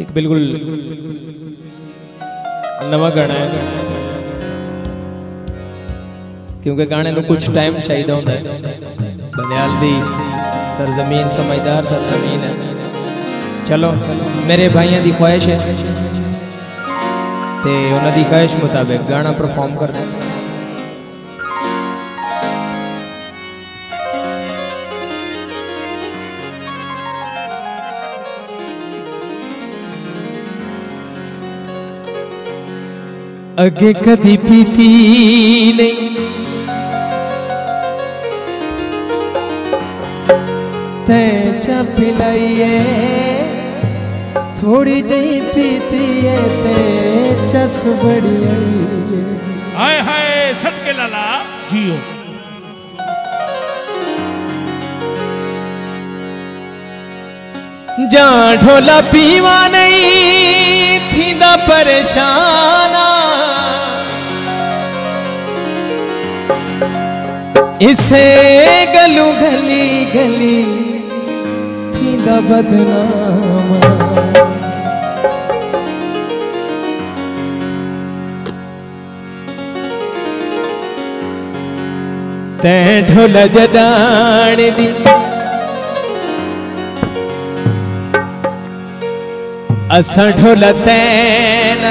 एक बिल्कुल नवा गाना है। क्योंकि गाने में कुछ टाइम चाहिए होता है। बनियाल दी सरजमीन, समझदार सरजमीन है। चलो, मेरे भाइयों की ख्वाहिश है। तो उन्होंने ख्वाहिश मुताबिक गाना परफॉर्म कर दें अगे कधी पिती नाही। त्याच्या पिलाये थोडी जी पीती है ते चस बड़ी हाय हाय सबके लाला। जियो। जा ढोला पीवा नहीं थींदा परेशाना इसे गलू गली गली थी बदनामा। तैं ढोल जदाण दी। असां ढोल तैन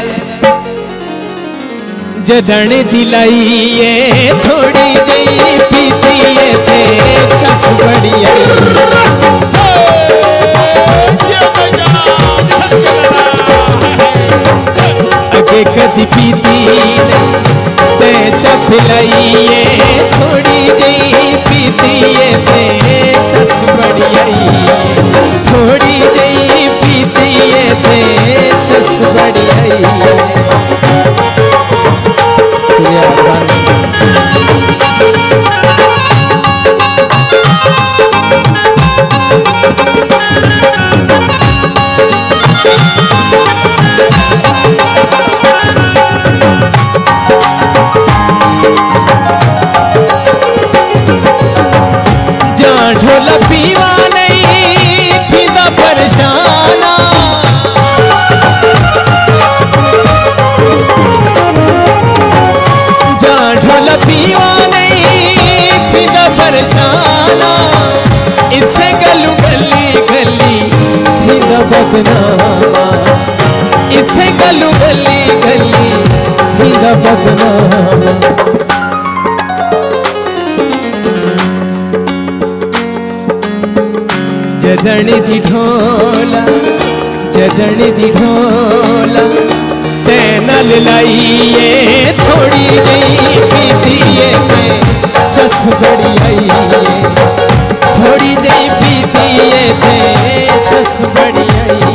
जदण दिलाइए थोड़ी जई पीतीए ते चस बड़ी अगे कदी पीती ते चप लाइए दा बदनामा। जदणी दी ढोला जदणी दी ढोला ते नल लाइए, थोड़ी गई पीतीए ते चस बड़ी आइए थोड़ी गई पीतीए ते चस बड़ी आइए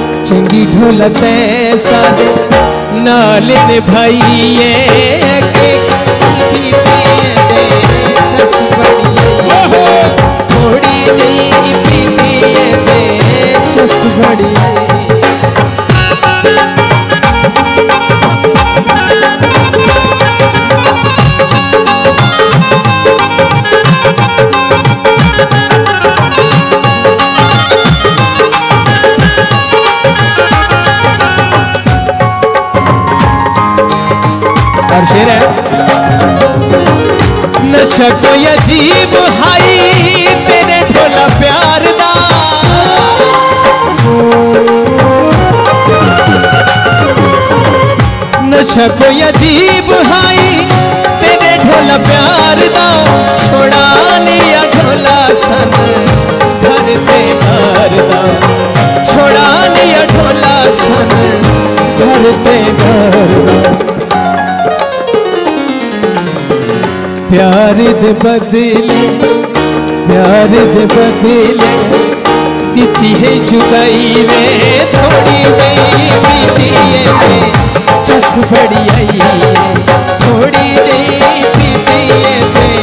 चंगी ढोलते साधे नाल निभाइए थोड़ी नहीं पीती है चस दर्शक अजीब हाई तेरे ढोला प्यार दा। नशा कोई अजीब हाई तेरे ढोला प्यार दा। छोड़ा निया ढोला सन धरते मार दा। छोड़ा निया ढोला सन धरते मार दा। प्यार बदले, प्यार दे बदले दीती है जुदाई वे थोड़ी गई है चस बड़ी आई थोड़ी गई पीती है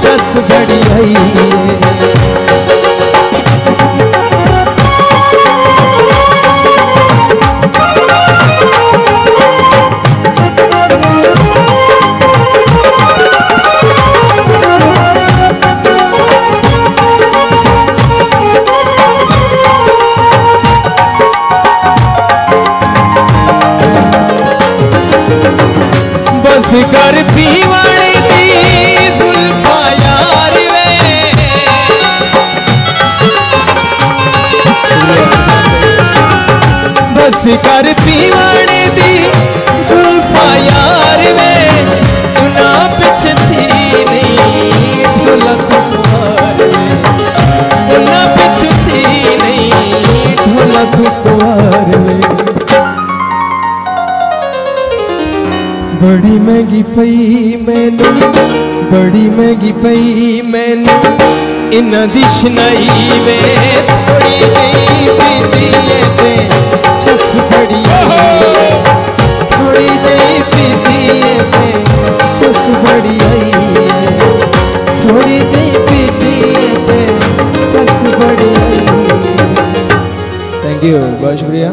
चस बड़ी आई बस कर पीवाने दी जुल्फा महँगी पई मैनू, बड़ी महँगी पई मैनू। इन्हां दी शनाई वे थोड़ी गई पीती है ते चस बड़ी थोड़ी गई पीती है ते चस बड़ी आई थोड़ी गई पीती चस बड़ी। आई थैंक यू बहुत शुक्रिया।